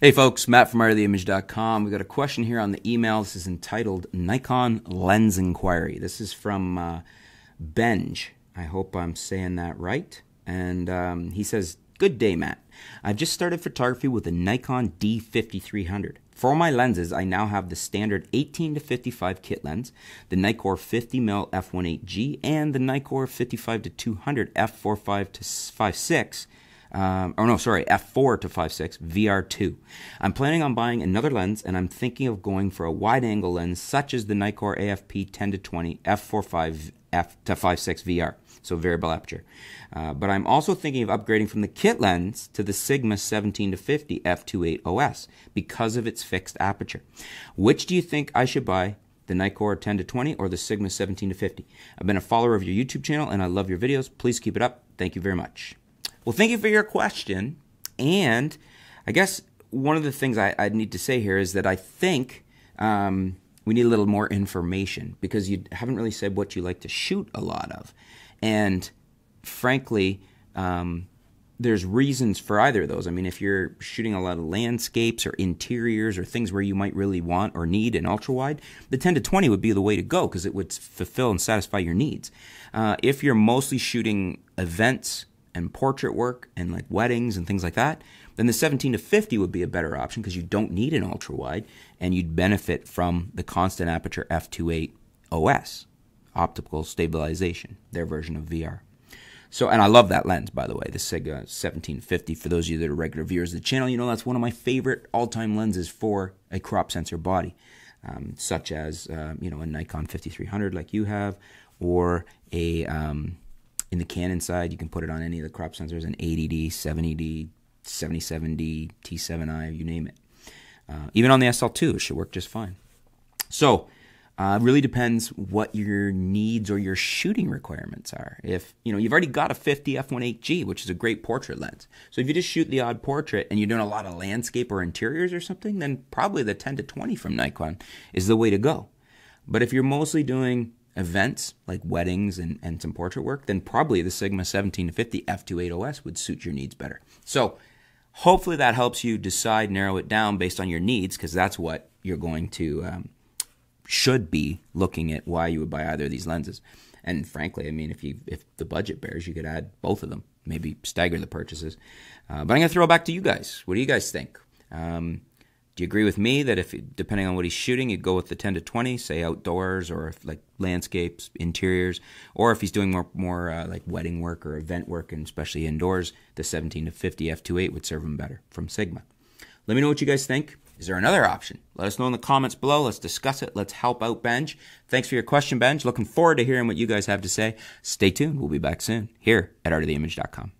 Hey folks, Matt from artoftheimage.com. We've got a question here on the email. This is entitled Nikon Lens Inquiry. This is from uh, Benj. I hope I'm saying that right. And um, he says, Good day, Matt. I've just started photography with a Nikon D5300. For my lenses, I now have the standard 18 to 55 kit lens, the Nikkor 50mm f1.8G, and the Nikkor 55 to 200 f4.5 to 5.6 um, or no, sorry, f4 to 5.6 VR2. I'm planning on buying another lens, and I'm thinking of going for a wide-angle lens such as the Nikkor AFP 10 to 20 f4.5 f to 5.6 VR, so variable aperture. Uh, but I'm also thinking of upgrading from the kit lens to the Sigma 17 to 50 f2.8 OS because of its fixed aperture. Which do you think I should buy? The Nikkor 10 to 20 or the Sigma 17 to 50? I've been a follower of your YouTube channel and I love your videos. Please keep it up. Thank you very much. Well, thank you for your question. And I guess one of the things I, I need to say here is that I think um, we need a little more information because you haven't really said what you like to shoot a lot of. And frankly, um, there's reasons for either of those. I mean, if you're shooting a lot of landscapes or interiors or things where you might really want or need an ultra wide, the 10 to 20 would be the way to go because it would fulfill and satisfy your needs. Uh, if you're mostly shooting events, and portrait work and like weddings and things like that, then the 17 to 50 would be a better option because you don't need an ultra wide and you'd benefit from the constant aperture f2.8 OS, optical stabilization, their version of VR. So, and I love that lens, by the way, the Sigma 1750. For those of you that are regular viewers of the channel, you know that's one of my favorite all-time lenses for a crop sensor body, um, such as uh, you know a Nikon 5300 like you have, or a um, in the Canon side, you can put it on any of the crop sensors, an 80D, 70D, 77D, T7i, you name it. Uh, even on the SL2, it should work just fine. So, uh, really depends what your needs or your shooting requirements are. If you know you've already got a 50 f1.8G, which is a great portrait lens, so if you just shoot the odd portrait and you're doing a lot of landscape or interiors or something, then probably the 10 to 20 from Nikon is the way to go. But if you're mostly doing events like weddings and, and some portrait work, then probably the Sigma 1750 F28OS would suit your needs better. So hopefully that helps you decide, narrow it down based on your needs, because that's what you're going to um, should be looking at why you would buy either of these lenses. And frankly, I mean, if you if the budget bears, you could add both of them, maybe stagger the purchases. Uh, but I'm gonna throw it back to you guys. What do you guys think? Um, do you agree with me that if depending on what he's shooting, you'd go with the 10 to 20, say outdoors or if, like landscapes, interiors, or if he's doing more more uh, like wedding work or event work, and especially indoors, the 17 to 50 f2.8 would serve him better from Sigma. Let me know what you guys think. Is there another option? Let us know in the comments below. Let's discuss it. Let's help out Benj. Thanks for your question, Benj. Looking forward to hearing what you guys have to say. Stay tuned. We'll be back soon here at artoftheimage.com.